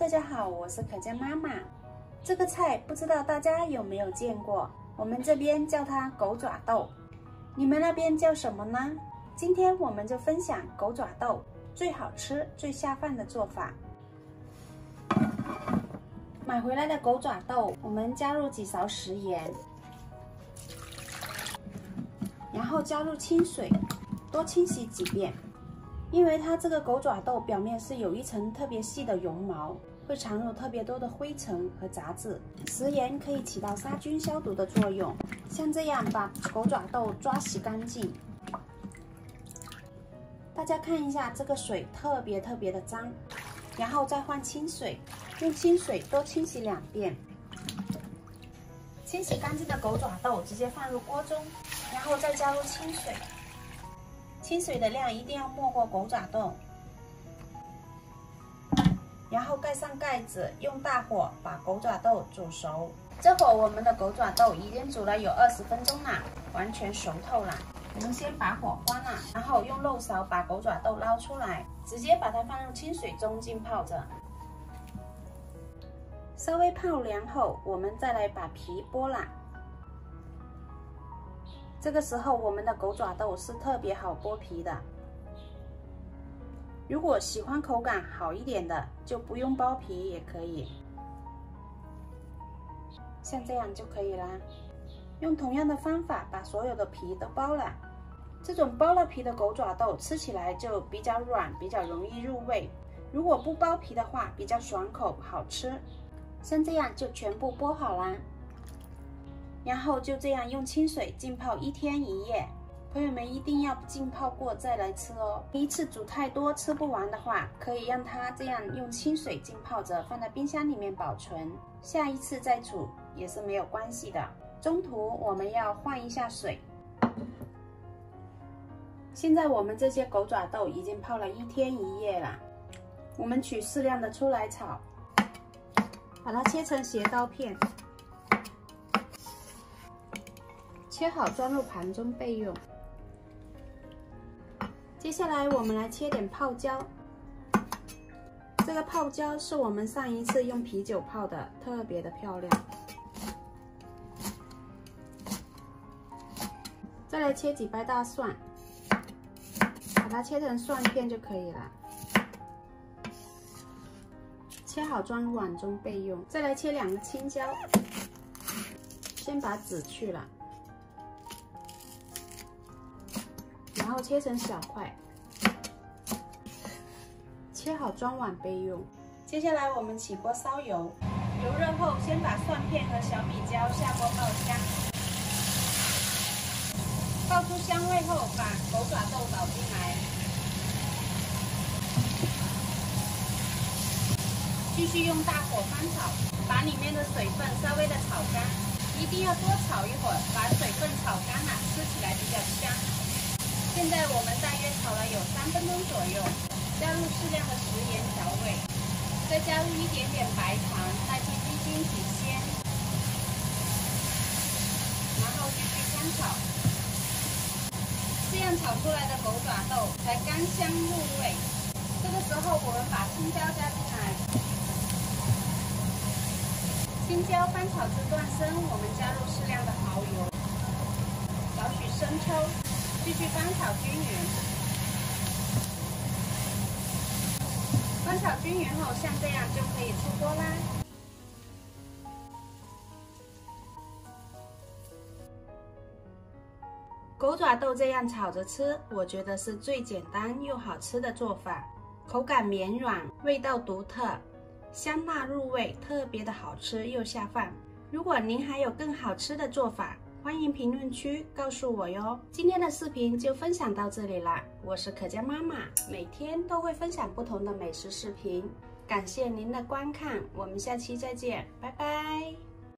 大家好，我是可佳妈妈。这个菜不知道大家有没有见过？我们这边叫它狗爪豆，你们那边叫什么呢？今天我们就分享狗爪豆最好吃、最下饭的做法。买回来的狗爪豆，我们加入几勺食盐，然后加入清水，多清洗几遍。因为它这个狗爪豆表面是有一层特别细的绒毛，会藏有特别多的灰尘和杂质。食盐可以起到杀菌消毒的作用。像这样把狗爪豆抓洗干净。大家看一下，这个水特别特别的脏，然后再换清水，用清水多清洗两遍。清洗干净的狗爪豆直接放入锅中，然后再加入清水。清水的量一定要没过狗爪豆，然后盖上盖子，用大火把狗爪豆煮熟。这会我们的狗爪豆已经煮了有二十分钟了，完全熟透了。我们先把火关了，然后用漏勺把狗爪豆捞出来，直接把它放入清水中浸泡着。稍微泡凉后，我们再来把皮剥了。这个时候，我们的狗爪豆是特别好剥皮的。如果喜欢口感好一点的，就不用剥皮也可以，像这样就可以啦。用同样的方法把所有的皮都剥了。这种剥了皮的狗爪豆吃起来就比较软，比较容易入味。如果不剥皮的话，比较爽口好吃。像这样就全部剥好啦。然后就这样用清水浸泡一天一夜，朋友们一定要浸泡过再来吃哦。一次煮太多吃不完的话，可以让它这样用清水浸泡着放在冰箱里面保存，下一次再煮也是没有关系的。中途我们要换一下水。现在我们这些狗爪豆已经泡了一天一夜了，我们取适量的出来炒，把它切成斜刀片。切好装入盘中备用。接下来我们来切点泡椒，这个泡椒是我们上一次用啤酒泡的，特别的漂亮。再来切几瓣大蒜，把它切成蒜片就可以了。切好装入碗中备用。再来切两个青椒，先把籽去了。然后切成小块，切好装碗备用。接下来我们起锅烧油，油热后先把蒜片和小米椒下锅爆香，爆出香味后把狗爪豆倒进来，继续用大火翻炒，把里面的水分稍微的炒干，一定要多炒一会儿，把水分炒干了，吃起来比较香。现在我们大约炒了有三分钟左右，加入适量的食盐调味，再加入一点点白糖，代替鸡精提鲜，然后继续翻炒。这样炒出来的狗爪豆才甘香入味。这个时候我们把青椒加进来，青椒翻炒至断生，我们加入适量的蚝油，少许生抽。继续翻炒均匀，翻炒均匀后，像这样就可以出锅啦。狗爪豆这样炒着吃，我觉得是最简单又好吃的做法，口感绵软，味道独特，香辣入味，特别的好吃又下饭。如果您还有更好吃的做法，欢迎评论区告诉我哟。今天的视频就分享到这里了，我是可佳妈妈，每天都会分享不同的美食视频，感谢您的观看，我们下期再见，拜拜。